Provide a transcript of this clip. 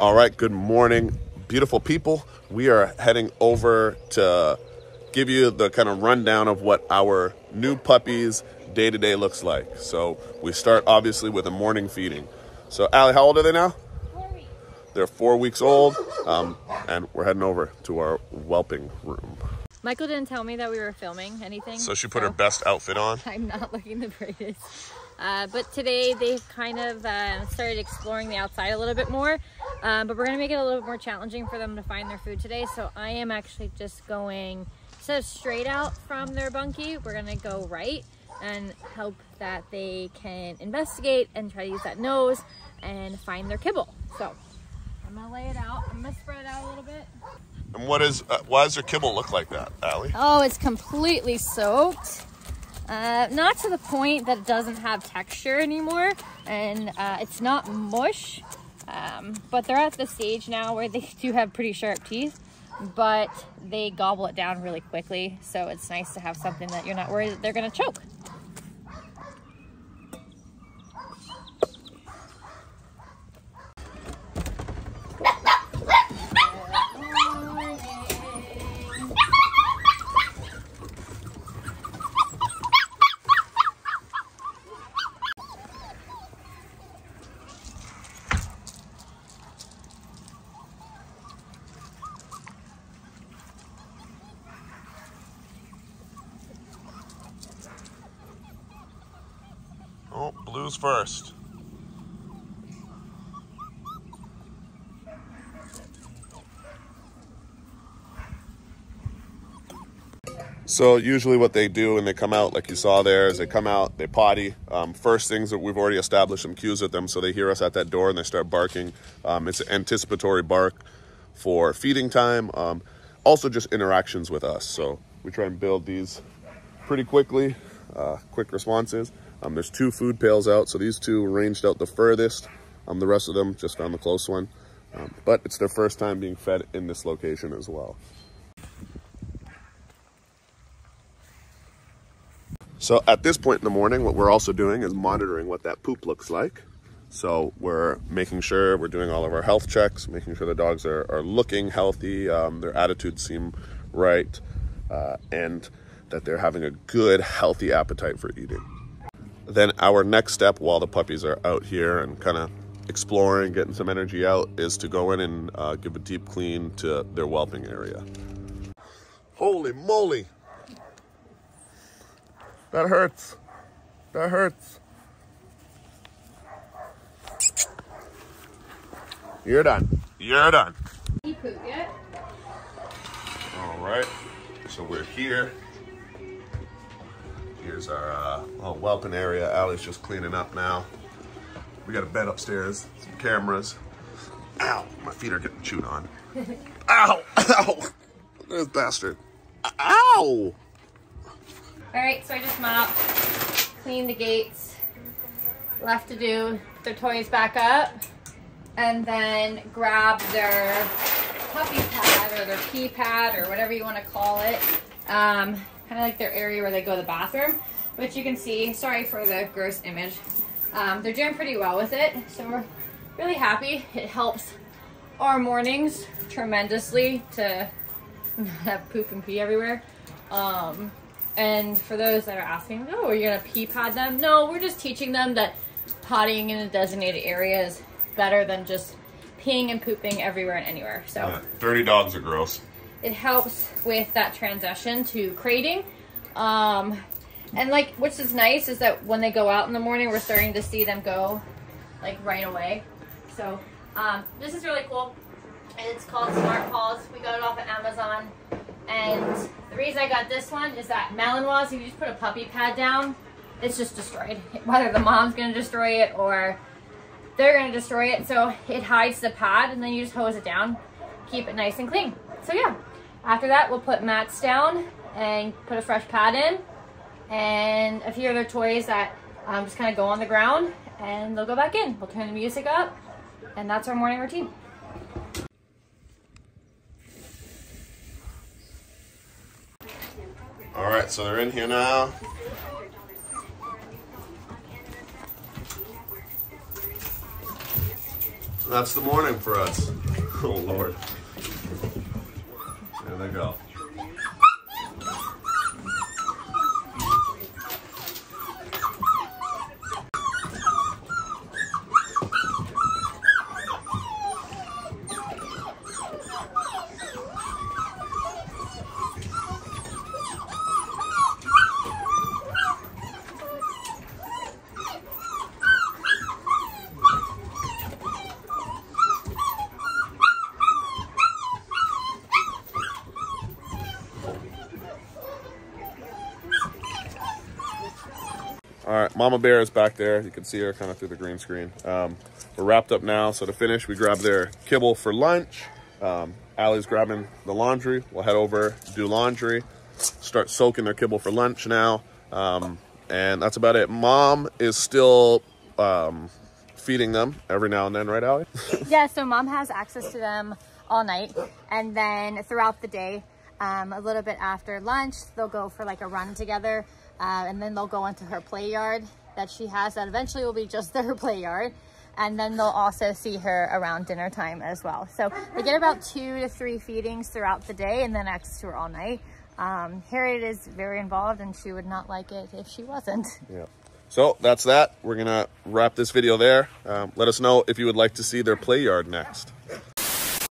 All right, good morning, beautiful people. We are heading over to give you the kind of rundown of what our new puppies day to day looks like. So we start obviously with a morning feeding. So Allie, how old are they now? Four They're four weeks old, um, and we're heading over to our whelping room. Michael didn't tell me that we were filming anything. So she put her best outfit on. I'm not looking the brightest. Uh, but today they've kind of uh, started exploring the outside a little bit more. Um, but we're going to make it a little bit more challenging for them to find their food today. So I am actually just going, instead of straight out from their bunkie, we're going to go right and hope that they can investigate and try to use that nose and find their kibble. So I'm to lay it out. I'm to spread it out a little bit. And what is, uh, why does your kibble look like that, Allie? Oh, it's completely soaked. Uh, not to the point that it doesn't have texture anymore and uh, it's not mush, um, but they're at the stage now where they do have pretty sharp teeth, but they gobble it down really quickly. So it's nice to have something that you're not worried that they're gonna choke. Oh, blues first. So usually what they do when they come out, like you saw there, is they come out, they potty. Um, first things that we've already established some cues with them, so they hear us at that door and they start barking. Um, it's an anticipatory bark for feeding time. Um, also just interactions with us. So we try and build these pretty quickly, uh, quick responses. Um, there's two food pails out, so these two ranged out the furthest. Um, the rest of them just found the close one. Um, but it's their first time being fed in this location as well. So at this point in the morning, what we're also doing is monitoring what that poop looks like. So we're making sure we're doing all of our health checks, making sure the dogs are, are looking healthy, um, their attitudes seem right, uh, and that they're having a good, healthy appetite for eating. Then our next step while the puppies are out here and kind of exploring, getting some energy out, is to go in and uh, give a deep clean to their whelping area. Holy moly! That hurts. That hurts. You're done. You're done. He pooped yet? All right. So we're here. Here's our uh, little whelping area. Allie's just cleaning up now. We got a bed upstairs, some cameras. Ow, my feet are getting chewed on. Ow, ow. This bastard. Ow. All right, so I just mopped, cleaned the gates, left to do their toys back up, and then grab their puppy pad or their pee pad or whatever you want to call it. Um, kind of like their area where they go to the bathroom, which you can see, sorry for the gross image. Um, they're doing pretty well with it, so we're really happy. It helps our mornings tremendously to not have poop and pee everywhere. Um, and for those that are asking, oh, are you gonna pee pad them? No, we're just teaching them that pottying in a designated area is better than just peeing and pooping everywhere and anywhere. So Yeah, dirty dogs are gross. It helps with that transition to crating. Um, and like, which is nice is that when they go out in the morning, we're starting to see them go like right away. So um, this is really cool. It's called Smart Paws. We got it off of Amazon. And the reason I got this one is that Malinois, if you just put a puppy pad down, it's just destroyed. Whether the mom's gonna destroy it or they're gonna destroy it. So it hides the pad and then you just hose it down, keep it nice and clean. So yeah, after that we'll put mats down and put a fresh pad in and a few other toys that um, just kind of go on the ground and they'll go back in. We'll turn the music up and that's our morning routine. All right, so they're in here now. That's the morning for us. Oh, Lord. There they go. All right, Mama Bear is back there. You can see her kind of through the green screen. Um, we're wrapped up now, so to finish, we grab their kibble for lunch. Um, Allie's grabbing the laundry. We'll head over, do laundry, start soaking their kibble for lunch now. Um, and that's about it. Mom is still um, feeding them every now and then, right, Allie? Yeah, so mom has access to them all night. And then throughout the day, um, a little bit after lunch, they'll go for like a run together. Uh, and then they'll go into her play yard that she has that eventually will be just their play yard. And then they'll also see her around dinner time as well. So they get about two to three feedings throughout the day and then access to her all night. Um, Harriet is very involved and she would not like it if she wasn't. Yeah. So that's that. We're gonna wrap this video there. Um, let us know if you would like to see their play yard next.